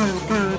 boom, boom.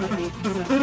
Thank you.